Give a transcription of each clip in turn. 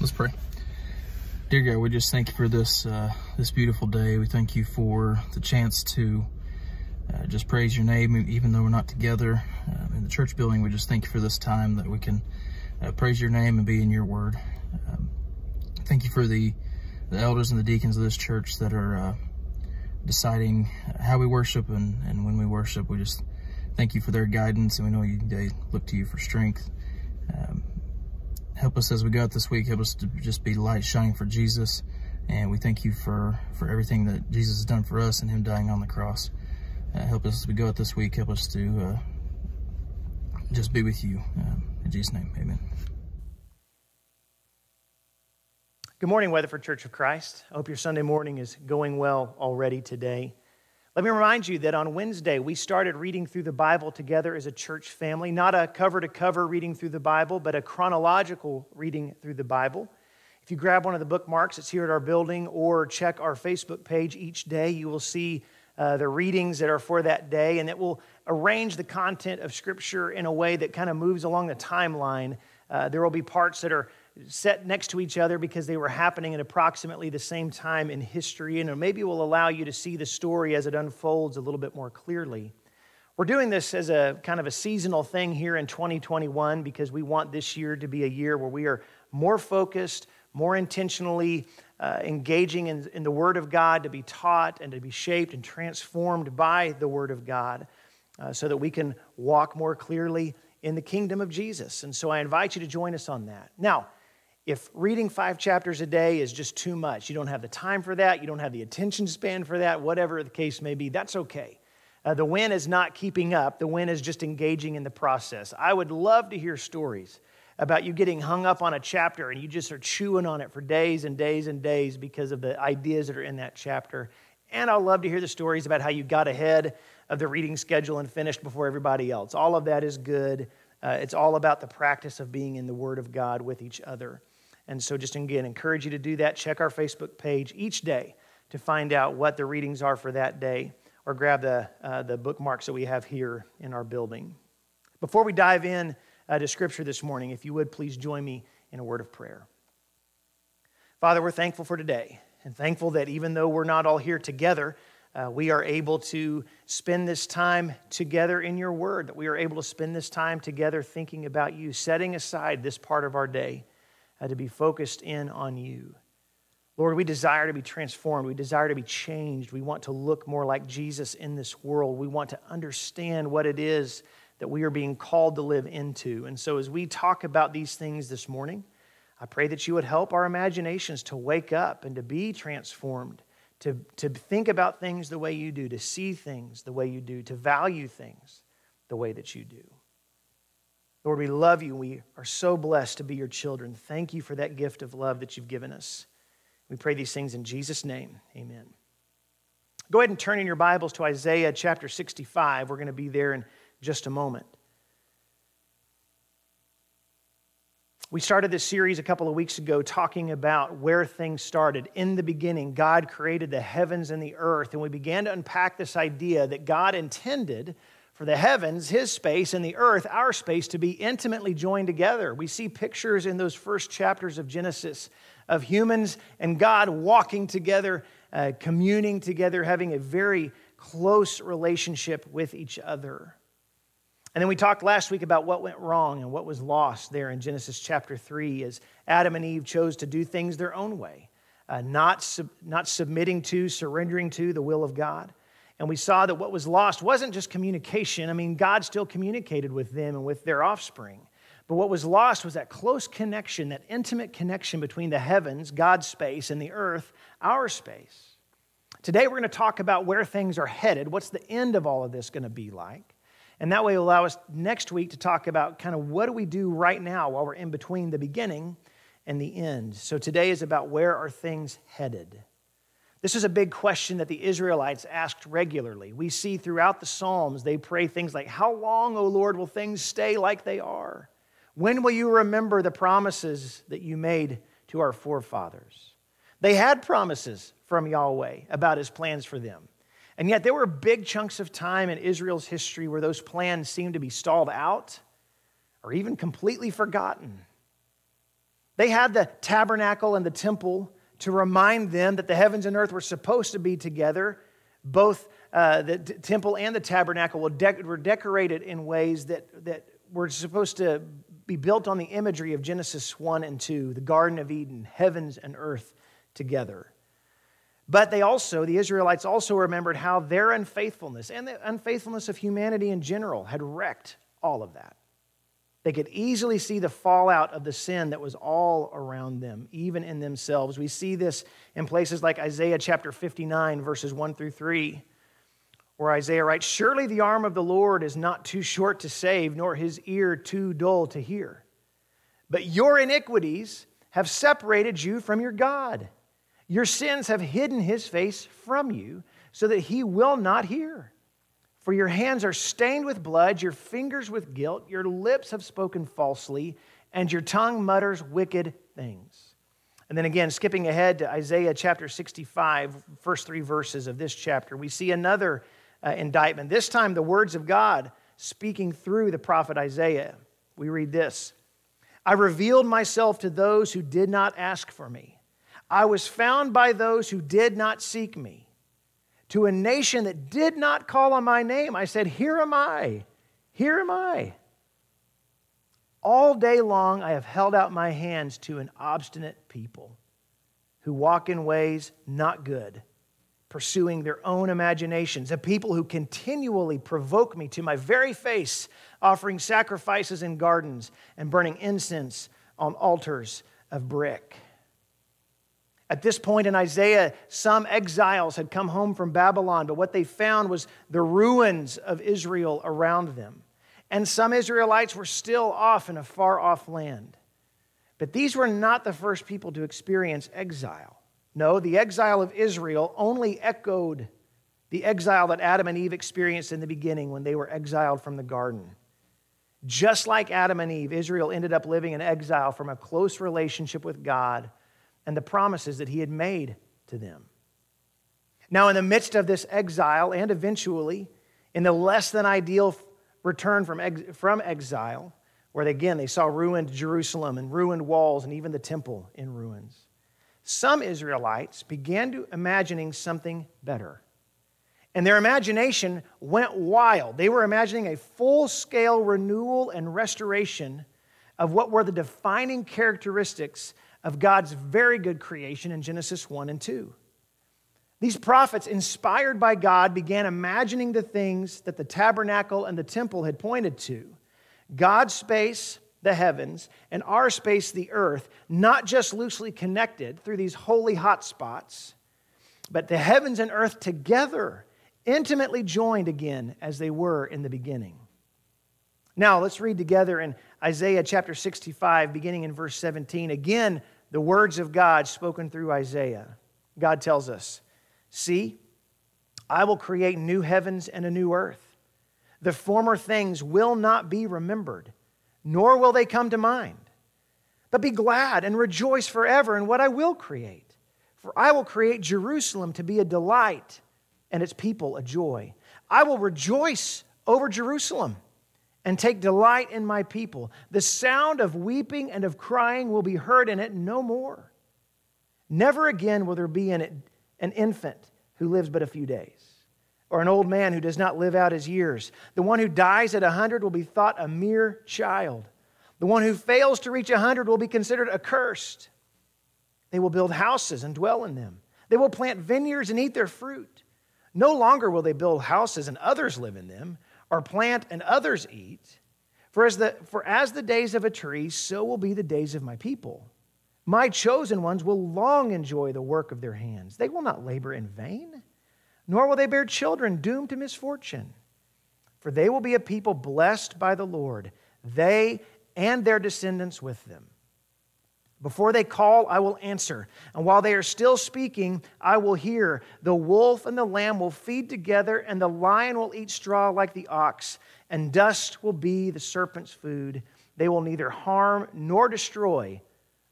Let's pray. Dear God, we just thank you for this uh, this beautiful day. We thank you for the chance to uh, just praise your name, even though we're not together uh, in the church building. We just thank you for this time that we can uh, praise your name and be in your word. Um, thank you for the the elders and the deacons of this church that are uh, deciding how we worship and, and when we worship. We just thank you for their guidance, and we know you, they look to you for strength. Um, help us as we go out this week. Help us to just be light shining for Jesus. And we thank you for, for everything that Jesus has done for us and him dying on the cross. Uh, help us as we go out this week. Help us to uh, just be with you. Um, in Jesus' name, amen. Good morning, Weatherford Church of Christ. I hope your Sunday morning is going well already today. Let me remind you that on Wednesday, we started reading through the Bible together as a church family, not a cover to cover reading through the Bible, but a chronological reading through the Bible. If you grab one of the bookmarks, it's here at our building, or check our Facebook page each day, you will see uh, the readings that are for that day, and it will arrange the content of Scripture in a way that kind of moves along the timeline. Uh, there will be parts that are set next to each other because they were happening at approximately the same time in history, and maybe will allow you to see the story as it unfolds a little bit more clearly. We're doing this as a kind of a seasonal thing here in 2021 because we want this year to be a year where we are more focused, more intentionally uh, engaging in, in the Word of God to be taught and to be shaped and transformed by the Word of God uh, so that we can walk more clearly in the kingdom of Jesus. And so I invite you to join us on that. Now, if reading five chapters a day is just too much, you don't have the time for that, you don't have the attention span for that, whatever the case may be, that's okay. Uh, the win is not keeping up, the win is just engaging in the process. I would love to hear stories about you getting hung up on a chapter and you just are chewing on it for days and days and days because of the ideas that are in that chapter. And I'd love to hear the stories about how you got ahead of the reading schedule and finished before everybody else. All of that is good. Uh, it's all about the practice of being in the Word of God with each other. And so, just again, encourage you to do that. Check our Facebook page each day to find out what the readings are for that day, or grab the, uh, the bookmarks that we have here in our building. Before we dive in uh, to Scripture this morning, if you would please join me in a word of prayer. Father, we're thankful for today and thankful that even though we're not all here together, uh, we are able to spend this time together in your word, that we are able to spend this time together thinking about you, setting aside this part of our day uh, to be focused in on you. Lord, we desire to be transformed. We desire to be changed. We want to look more like Jesus in this world. We want to understand what it is that we are being called to live into. And so, as we talk about these things this morning, I pray that you would help our imaginations to wake up and to be transformed, to, to think about things the way you do, to see things the way you do, to value things the way that you do. Lord, we love you. We are so blessed to be your children. Thank you for that gift of love that you've given us. We pray these things in Jesus' name. Amen. Go ahead and turn in your Bibles to Isaiah chapter 65. We're going to be there in just a moment. We started this series a couple of weeks ago talking about where things started. In the beginning, God created the heavens and the earth, and we began to unpack this idea that God intended for the heavens, his space, and the earth, our space, to be intimately joined together. We see pictures in those first chapters of Genesis of humans and God walking together, uh, communing together, having a very close relationship with each other. And then we talked last week about what went wrong and what was lost there in Genesis chapter 3 as Adam and Eve chose to do things their own way, uh, not, sub- not submitting to, surrendering to the will of God. And we saw that what was lost wasn't just communication. I mean, God still communicated with them and with their offspring. But what was lost was that close connection, that intimate connection between the heavens, God's space, and the earth, our space. Today, we're going to talk about where things are headed. What's the end of all of this going to be like? And that way, will allow us next week to talk about kind of what do we do right now while we're in between the beginning and the end. So today is about where are things headed. This is a big question that the Israelites asked regularly. We see throughout the Psalms, they pray things like, How long, O Lord, will things stay like they are? When will you remember the promises that you made to our forefathers? They had promises from Yahweh about his plans for them. And yet, there were big chunks of time in Israel's history where those plans seemed to be stalled out or even completely forgotten. They had the tabernacle and the temple to remind them that the heavens and earth were supposed to be together. Both uh, the temple and the tabernacle were, de- were decorated in ways that, that were supposed to be built on the imagery of Genesis 1 and 2, the Garden of Eden, heavens and earth together. But they also, the Israelites also remembered how their unfaithfulness and the unfaithfulness of humanity in general had wrecked all of that. They could easily see the fallout of the sin that was all around them, even in themselves. We see this in places like Isaiah chapter 59, verses 1 through 3, where Isaiah writes Surely the arm of the Lord is not too short to save, nor his ear too dull to hear. But your iniquities have separated you from your God. Your sins have hidden his face from you, so that he will not hear. For your hands are stained with blood, your fingers with guilt, your lips have spoken falsely, and your tongue mutters wicked things. And then again, skipping ahead to Isaiah chapter 65, first three verses of this chapter, we see another uh, indictment. This time, the words of God speaking through the prophet Isaiah. We read this I revealed myself to those who did not ask for me, I was found by those who did not seek me to a nation that did not call on my name. I said, Here am I, here am I. All day long, I have held out my hands to an obstinate people who walk in ways not good, pursuing their own imaginations, a people who continually provoke me to my very face, offering sacrifices in gardens and burning incense on altars of brick. At this point in Isaiah, some exiles had come home from Babylon, but what they found was the ruins of Israel around them. And some Israelites were still off in a far off land. But these were not the first people to experience exile. No, the exile of Israel only echoed the exile that Adam and Eve experienced in the beginning when they were exiled from the garden. Just like Adam and Eve, Israel ended up living in exile from a close relationship with God and the promises that he had made to them. Now, in the midst of this exile, and eventually in the less than ideal return from, ex- from exile, where again they saw ruined Jerusalem and ruined walls and even the temple in ruins, some Israelites began to imagining something better. And their imagination went wild. They were imagining a full scale renewal and restoration of what were the defining characteristics of God's very good creation in Genesis 1 and 2. These prophets, inspired by God, began imagining the things that the tabernacle and the temple had pointed to God's space, the heavens, and our space, the earth, not just loosely connected through these holy hotspots, but the heavens and earth together, intimately joined again as they were in the beginning. Now, let's read together in Isaiah chapter 65, beginning in verse 17. Again, the words of God spoken through Isaiah. God tells us, See, I will create new heavens and a new earth. The former things will not be remembered, nor will they come to mind. But be glad and rejoice forever in what I will create. For I will create Jerusalem to be a delight and its people a joy. I will rejoice over Jerusalem and take delight in my people. The sound of weeping and of crying will be heard in it no more. Never again will there be in it an infant who lives but a few days, or an old man who does not live out his years. The one who dies at a hundred will be thought a mere child. The one who fails to reach a hundred will be considered accursed. They will build houses and dwell in them. They will plant vineyards and eat their fruit. No longer will they build houses and others live in them or plant and others eat. For as, the, for as the days of a tree, so will be the days of my people. My chosen ones will long enjoy the work of their hands. They will not labor in vain, nor will they bear children doomed to misfortune. For they will be a people blessed by the Lord, they and their descendants with them. Before they call, I will answer. And while they are still speaking, I will hear. The wolf and the lamb will feed together, and the lion will eat straw like the ox, and dust will be the serpent's food. They will neither harm nor destroy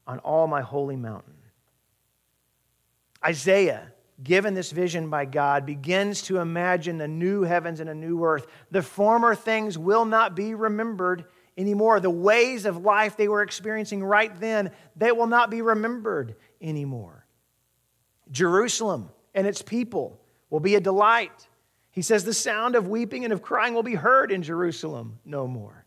on all my holy mountain. Isaiah, given this vision by God, begins to imagine the new heavens and a new earth. The former things will not be remembered anymore. The ways of life they were experiencing right then, they will not be remembered anymore. Jerusalem and its people will be a delight. He says, The sound of weeping and of crying will be heard in Jerusalem no more.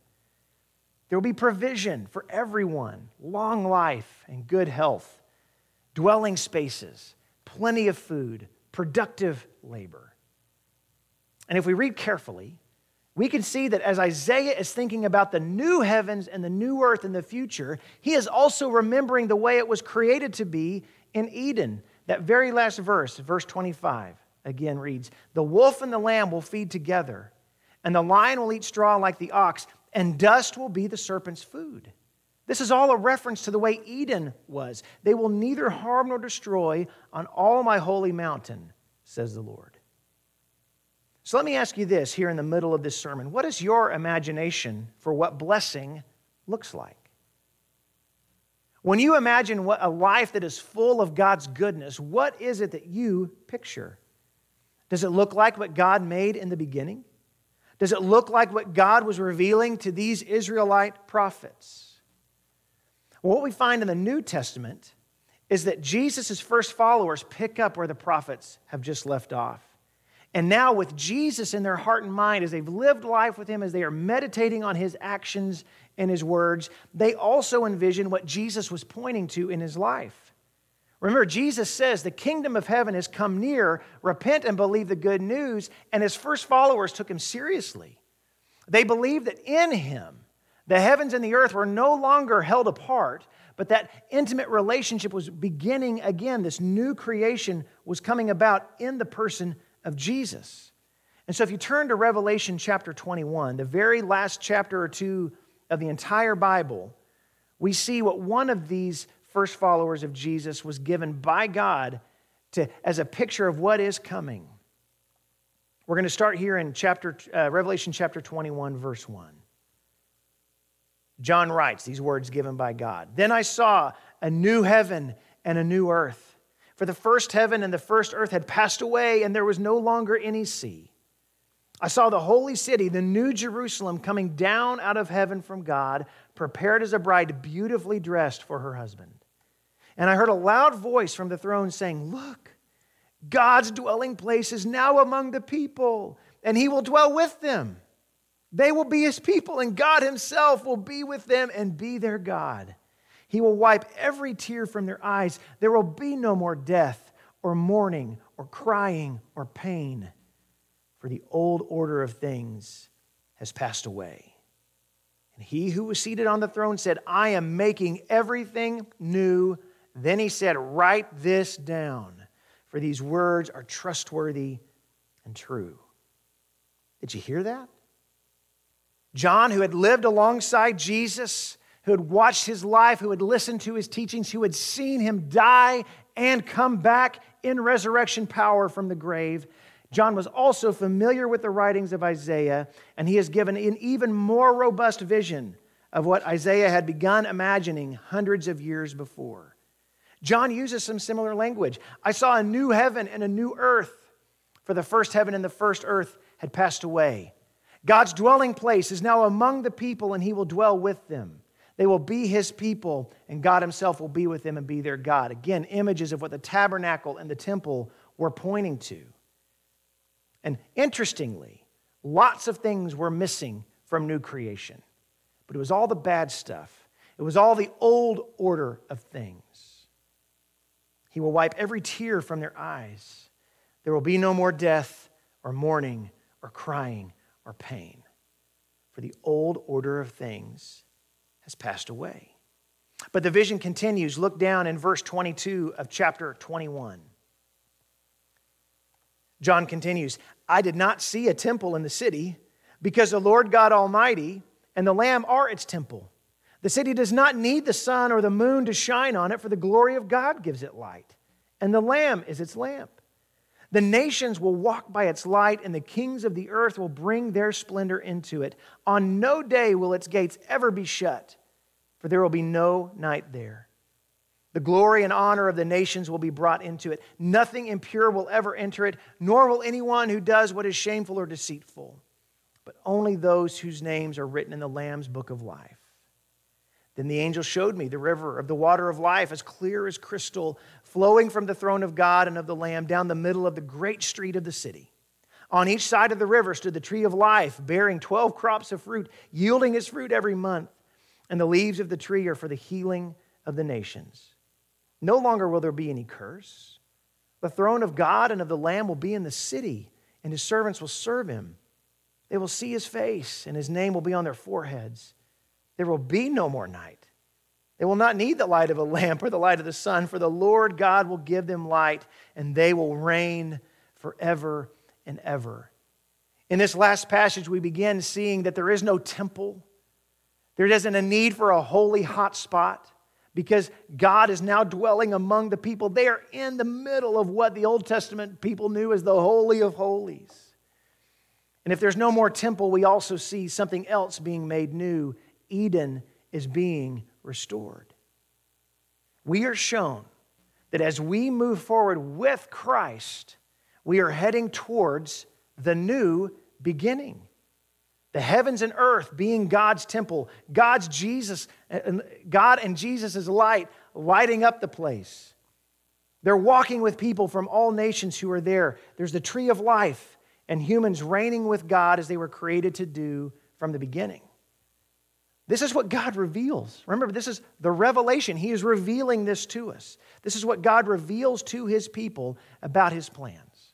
There will be provision for everyone, long life and good health, dwelling spaces, plenty of food, productive labor. And if we read carefully, we can see that as Isaiah is thinking about the new heavens and the new earth in the future, he is also remembering the way it was created to be in Eden. That very last verse, verse 25, again reads The wolf and the lamb will feed together, and the lion will eat straw like the ox, and dust will be the serpent's food. This is all a reference to the way Eden was. They will neither harm nor destroy on all my holy mountain, says the Lord. So let me ask you this here in the middle of this sermon. What is your imagination for what blessing looks like? When you imagine what a life that is full of God's goodness, what is it that you picture? Does it look like what God made in the beginning? Does it look like what God was revealing to these Israelite prophets? Well, what we find in the New Testament is that Jesus' first followers pick up where the prophets have just left off. And now, with Jesus in their heart and mind, as they've lived life with Him, as they are meditating on His actions and His words, they also envision what Jesus was pointing to in His life. Remember, Jesus says, The kingdom of heaven has come near. Repent and believe the good news. And His first followers took Him seriously. They believed that in Him, the heavens and the earth were no longer held apart, but that intimate relationship was beginning again. This new creation was coming about in the person of Jesus. And so, if you turn to Revelation chapter 21, the very last chapter or two of the entire Bible, we see what one of these first followers of Jesus was given by God to, as a picture of what is coming. We're going to start here in chapter, uh, Revelation chapter 21, verse 1. John writes these words given by God Then I saw a new heaven and a new earth. For the first heaven and the first earth had passed away, and there was no longer any sea. I saw the holy city, the new Jerusalem, coming down out of heaven from God, prepared as a bride, beautifully dressed for her husband. And I heard a loud voice from the throne saying, Look, God's dwelling place is now among the people, and he will dwell with them. They will be his people, and God himself will be with them and be their God. He will wipe every tear from their eyes. There will be no more death or mourning or crying or pain, for the old order of things has passed away. And he who was seated on the throne said, I am making everything new. Then he said, Write this down, for these words are trustworthy and true. Did you hear that? John, who had lived alongside Jesus, who had watched his life, who had listened to his teachings, who had seen him die and come back in resurrection power from the grave. John was also familiar with the writings of Isaiah, and he has given an even more robust vision of what Isaiah had begun imagining hundreds of years before. John uses some similar language. I saw a new heaven and a new earth, for the first heaven and the first earth had passed away. God's dwelling place is now among the people, and he will dwell with them. They will be his people, and God himself will be with them and be their God. Again, images of what the tabernacle and the temple were pointing to. And interestingly, lots of things were missing from new creation, but it was all the bad stuff, it was all the old order of things. He will wipe every tear from their eyes. There will be no more death or mourning or crying or pain. For the old order of things has passed away. But the vision continues. Look down in verse 22 of chapter 21. John continues I did not see a temple in the city because the Lord God Almighty and the Lamb are its temple. The city does not need the sun or the moon to shine on it, for the glory of God gives it light, and the Lamb is its lamp. The nations will walk by its light, and the kings of the earth will bring their splendor into it. On no day will its gates ever be shut, for there will be no night there. The glory and honor of the nations will be brought into it. Nothing impure will ever enter it, nor will anyone who does what is shameful or deceitful. but only those whose names are written in the Lamb's book of life. Then the angel showed me the river of the water of life, as clear as crystal, flowing from the throne of God and of the Lamb down the middle of the great street of the city. On each side of the river stood the tree of life, bearing 12 crops of fruit, yielding its fruit every month. And the leaves of the tree are for the healing of the nations. No longer will there be any curse. The throne of God and of the Lamb will be in the city, and his servants will serve him. They will see his face, and his name will be on their foreheads. There will be no more night. They will not need the light of a lamp or the light of the sun, for the Lord God will give them light, and they will reign forever and ever. In this last passage, we begin seeing that there is no temple. There isn't a need for a holy hot spot because God is now dwelling among the people. They are in the middle of what the Old Testament people knew as the Holy of Holies. And if there's no more temple, we also see something else being made new. Eden is being restored. We are shown that as we move forward with Christ, we are heading towards the new beginning. The heavens and earth being God's temple, God's Jesus, God and Jesus' light lighting up the place. They're walking with people from all nations who are there. There's the tree of life and humans reigning with God as they were created to do from the beginning. This is what God reveals. Remember, this is the revelation. He is revealing this to us. This is what God reveals to his people about his plans.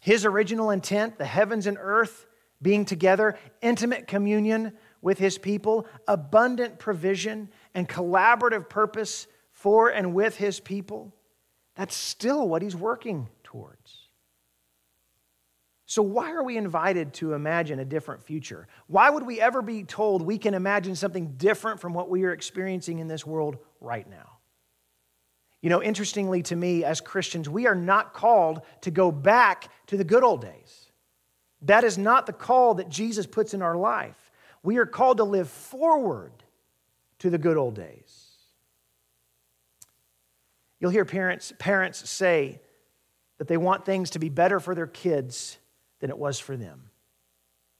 His original intent, the heavens and earth being together, intimate communion with his people, abundant provision, and collaborative purpose for and with his people. That's still what he's working towards. So, why are we invited to imagine a different future? Why would we ever be told we can imagine something different from what we are experiencing in this world right now? You know, interestingly to me, as Christians, we are not called to go back to the good old days. That is not the call that Jesus puts in our life. We are called to live forward to the good old days. You'll hear parents, parents say that they want things to be better for their kids than it was for them.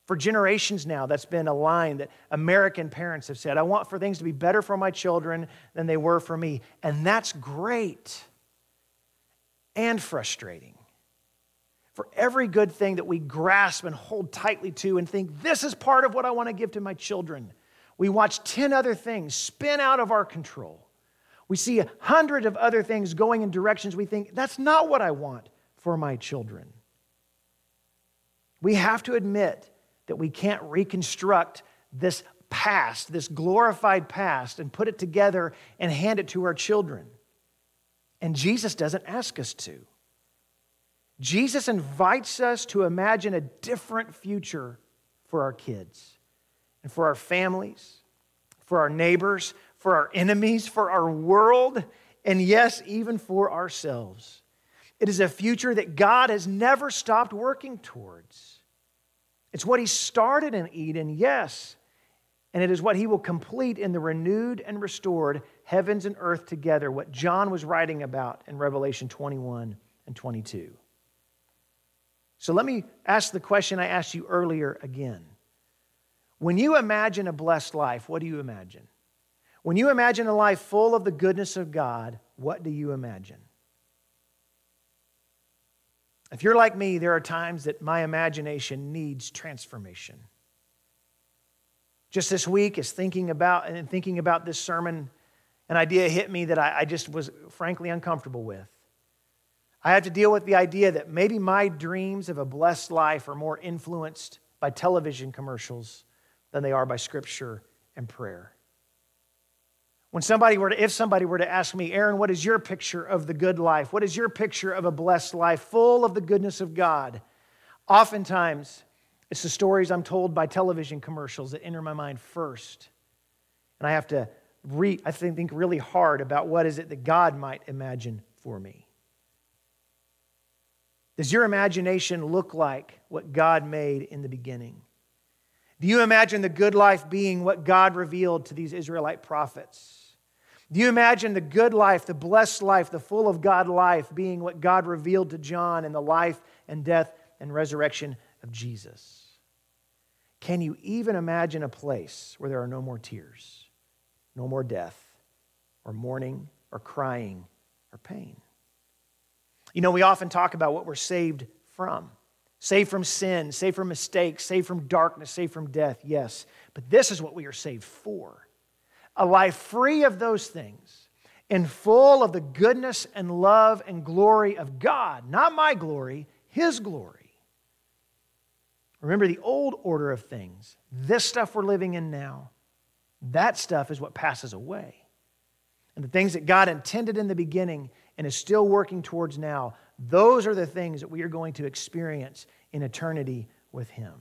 For generations now, that's been a line that American parents have said I want for things to be better for my children than they were for me. And that's great and frustrating. For every good thing that we grasp and hold tightly to and think, this is part of what I want to give to my children, we watch 10 other things spin out of our control. We see a hundred of other things going in directions we think, that's not what I want for my children. We have to admit that we can't reconstruct this past, this glorified past, and put it together and hand it to our children. And Jesus doesn't ask us to. Jesus invites us to imagine a different future for our kids and for our families, for our neighbors, for our enemies, for our world, and yes, even for ourselves. It is a future that God has never stopped working towards. It's what he started in Eden, yes, and it is what he will complete in the renewed and restored heavens and earth together, what John was writing about in Revelation 21 and 22. So let me ask the question I asked you earlier again. When you imagine a blessed life, what do you imagine? When you imagine a life full of the goodness of God, what do you imagine? If you're like me, there are times that my imagination needs transformation. Just this week, as thinking about and thinking about this sermon, an idea hit me that I, I just was frankly uncomfortable with. I have to deal with the idea that maybe my dreams of a blessed life are more influenced by television commercials than they are by scripture and prayer. When somebody were to, if somebody were to ask me, Aaron, what is your picture of the good life? What is your picture of a blessed life full of the goodness of God? Oftentimes, it's the stories I'm told by television commercials that enter my mind first. And I have to re, I think really hard about what is it that God might imagine for me. Does your imagination look like what God made in the beginning? Do you imagine the good life being what God revealed to these Israelite prophets? Do you imagine the good life, the blessed life, the full of God life being what God revealed to John in the life and death and resurrection of Jesus? Can you even imagine a place where there are no more tears, no more death, or mourning, or crying, or pain? You know, we often talk about what we're saved from saved from sin, saved from mistakes, saved from darkness, saved from death, yes. But this is what we are saved for a life free of those things and full of the goodness and love and glory of God. Not my glory, His glory. Remember the old order of things. This stuff we're living in now, that stuff is what passes away. And the things that God intended in the beginning and is still working towards now, those are the things that we are going to experience in eternity with Him.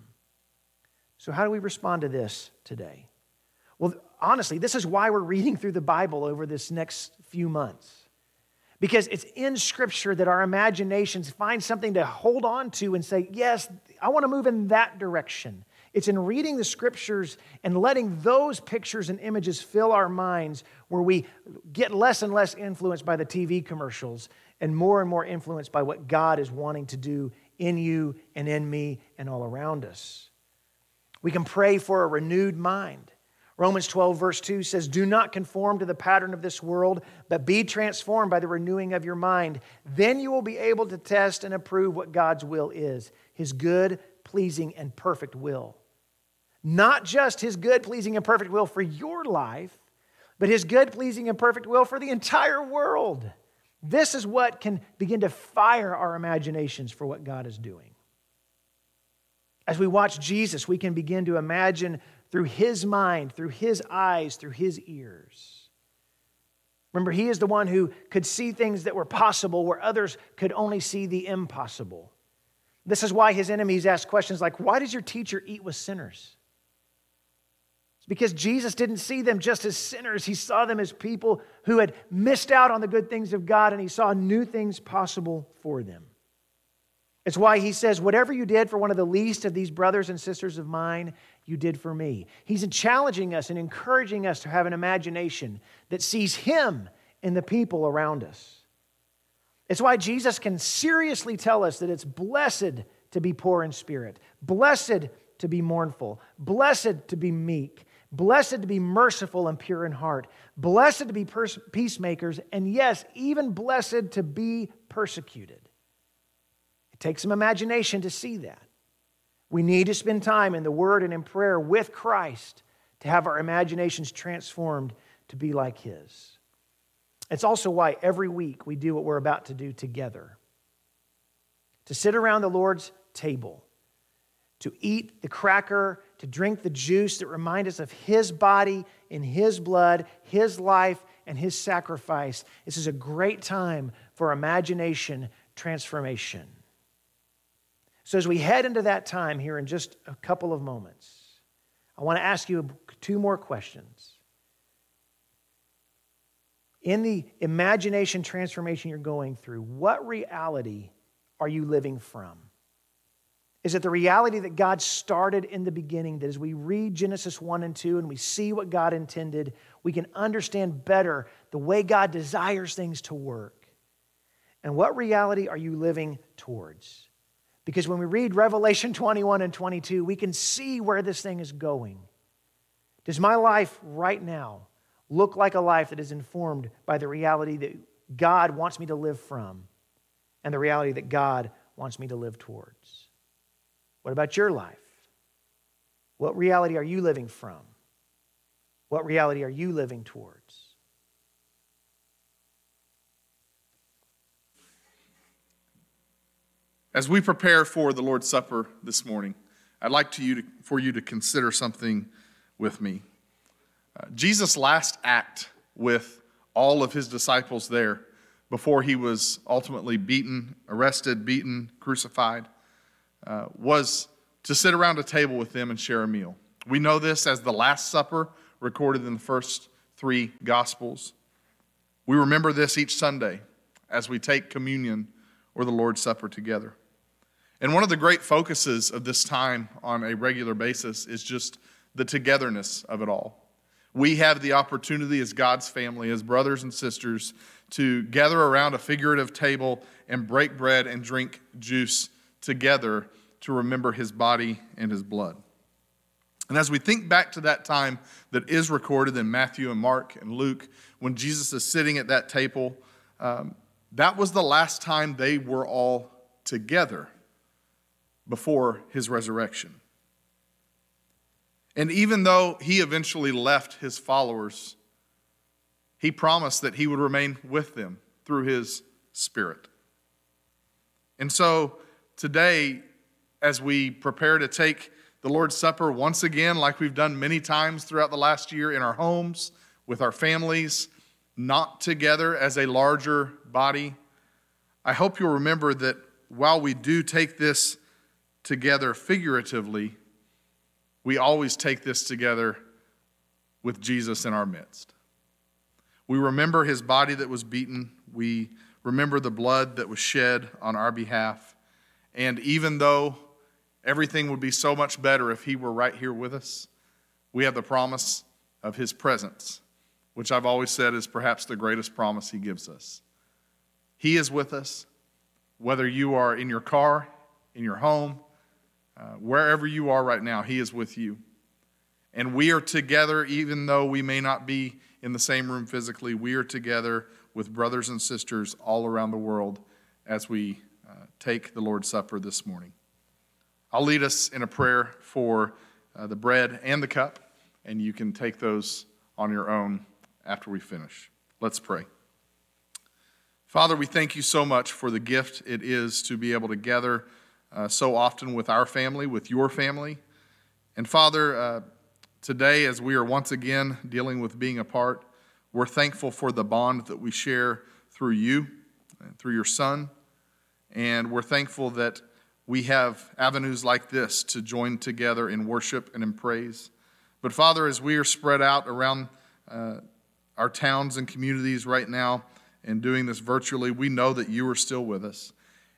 So, how do we respond to this today? Well, honestly, this is why we're reading through the Bible over this next few months. Because it's in Scripture that our imaginations find something to hold on to and say, yes, I want to move in that direction. It's in reading the Scriptures and letting those pictures and images fill our minds where we get less and less influenced by the TV commercials and more and more influenced by what God is wanting to do in you and in me and all around us. We can pray for a renewed mind. Romans 12, verse 2 says, Do not conform to the pattern of this world, but be transformed by the renewing of your mind. Then you will be able to test and approve what God's will is his good, pleasing, and perfect will. Not just his good, pleasing, and perfect will for your life, but his good, pleasing, and perfect will for the entire world. This is what can begin to fire our imaginations for what God is doing. As we watch Jesus, we can begin to imagine through his mind, through his eyes, through his ears. Remember, he is the one who could see things that were possible where others could only see the impossible. This is why his enemies ask questions like, Why does your teacher eat with sinners? It's because Jesus didn't see them just as sinners. He saw them as people who had missed out on the good things of God and he saw new things possible for them. It's why he says, Whatever you did for one of the least of these brothers and sisters of mine, you did for me. He's challenging us and encouraging us to have an imagination that sees him in the people around us. It's why Jesus can seriously tell us that it's blessed to be poor in spirit, blessed to be mournful, blessed to be meek, Blessed to be merciful and pure in heart. Blessed to be peacemakers. And yes, even blessed to be persecuted. Takes some imagination to see that. We need to spend time in the Word and in prayer with Christ to have our imaginations transformed to be like His. It's also why every week we do what we're about to do together to sit around the Lord's table, to eat the cracker to drink the juice that remind us of his body and his blood, his life and his sacrifice. This is a great time for imagination transformation. So, as we head into that time here in just a couple of moments, I want to ask you two more questions. In the imagination transformation you're going through, what reality are you living from? is it the reality that God started in the beginning, that as we read Genesis 1 and 2 and we see what God intended, we can understand better the way God desires things to work. And what reality are you living towards? Because when we read Revelation 21 and 22, we can see where this thing is going. Does my life right now look like a life that is informed by the reality that God wants me to live from and the reality that God wants me to live towards? What about your life? What reality are you living from? What reality are you living towards? As we prepare for the Lord's Supper this morning, I'd like to you to, for you to consider something with me. Uh, Jesus' last act with all of his disciples there before he was ultimately beaten, arrested, beaten, crucified, uh, was to sit around a table with them and share a meal. We know this as the Last Supper recorded in the first three Gospels. We remember this each Sunday as we take communion or the Lord's Supper together. And one of the great focuses of this time on a regular basis is just the togetherness of it all. We have the opportunity as God's family, as brothers and sisters, to gather around a figurative table and break bread and drink juice together to remember his body and his blood. And as we think back to that time that is recorded in Matthew and Mark and Luke, when Jesus is sitting at that table, um, that was the last time they were all together before his resurrection. And even though he eventually left his followers, he promised that he would remain with them through his spirit. And so today, as we prepare to take the Lord's Supper once again, like we've done many times throughout the last year in our homes, with our families, not together as a larger body, I hope you'll remember that while we do take this together figuratively, we always take this together with Jesus in our midst. We remember his body that was beaten. We remember the blood that was shed on our behalf. And even though everything would be so much better if he were right here with us, we have the promise of his presence, which I've always said is perhaps the greatest promise he gives us. He is with us, whether you are in your car, in your home, uh, wherever you are right now, He is with you. And we are together, even though we may not be in the same room physically, we are together with brothers and sisters all around the world as we uh, take the Lord's Supper this morning. I'll lead us in a prayer for uh, the bread and the cup, and you can take those on your own after we finish. Let's pray. Father, we thank you so much for the gift it is to be able to gather uh, so often with our family, with your family. And Father, uh, today, as we are once again dealing with being apart, we're thankful for the bond that we share through you, and through your Son. And we're thankful that we have avenues like this to join together in worship and in praise. But Father, as we are spread out around uh, our towns and communities right now and doing this virtually, we know that you are still with us.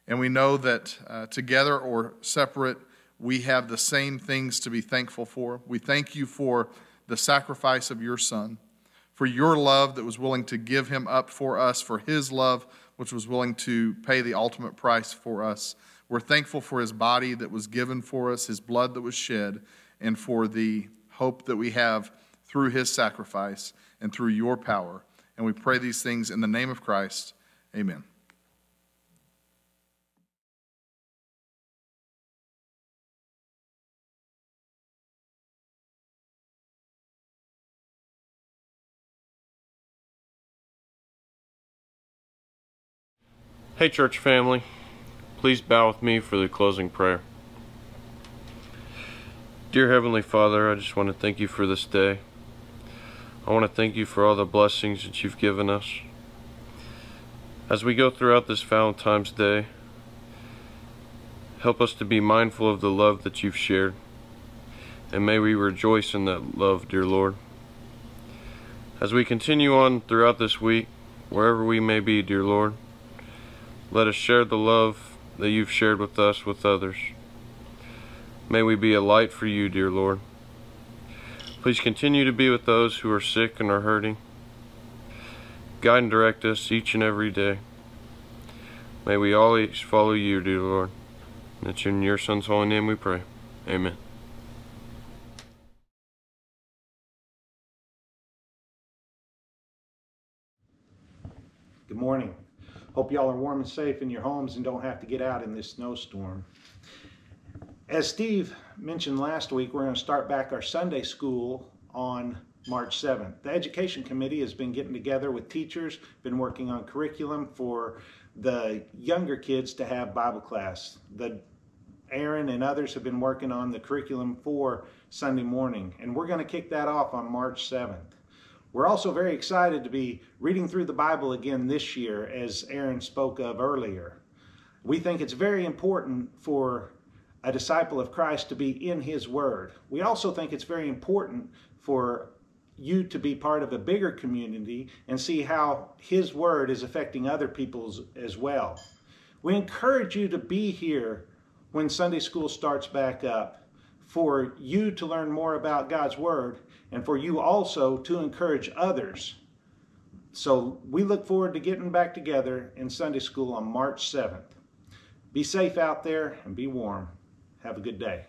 And we know that uh, together or separate, we have the same things to be thankful for. We thank you for the sacrifice of your Son, for your love that was willing to give him up for us, for his love, which was willing to pay the ultimate price for us. We're thankful for his body that was given for us, his blood that was shed, and for the hope that we have through his sacrifice and through your power. And we pray these things in the name of Christ. Amen. Hey, church family. Please bow with me for the closing prayer. Dear Heavenly Father, I just want to thank you for this day. I want to thank you for all the blessings that you've given us. As we go throughout this Valentine's Day, help us to be mindful of the love that you've shared. And may we rejoice in that love, dear Lord. As we continue on throughout this week, wherever we may be, dear Lord, let us share the love that you've shared with us with others. May we be a light for you, dear Lord. Please continue to be with those who are sick and are hurting. Guide and direct us each and every day. May we always follow you, dear Lord. And it's in your Son's holy name we pray. Amen. Good morning. Hope y'all are warm and safe in your homes and don't have to get out in this snowstorm. As Steve mentioned last week, we're going to start back our Sunday school on March 7th. The Education Committee has been getting together with teachers, been working on curriculum for the younger kids to have Bible class. The Aaron and others have been working on the curriculum for Sunday morning, and we're going to kick that off on March 7th. We're also very excited to be reading through the Bible again this year, as Aaron spoke of earlier. We think it's very important for a disciple of Christ to be in His Word. We also think it's very important for you to be part of a bigger community and see how His Word is affecting other people's as well. We encourage you to be here when Sunday school starts back up for you to learn more about God's Word and for you also to encourage others. So we look forward to getting back together in Sunday school on March 7th. Be safe out there and be warm. Have a good day.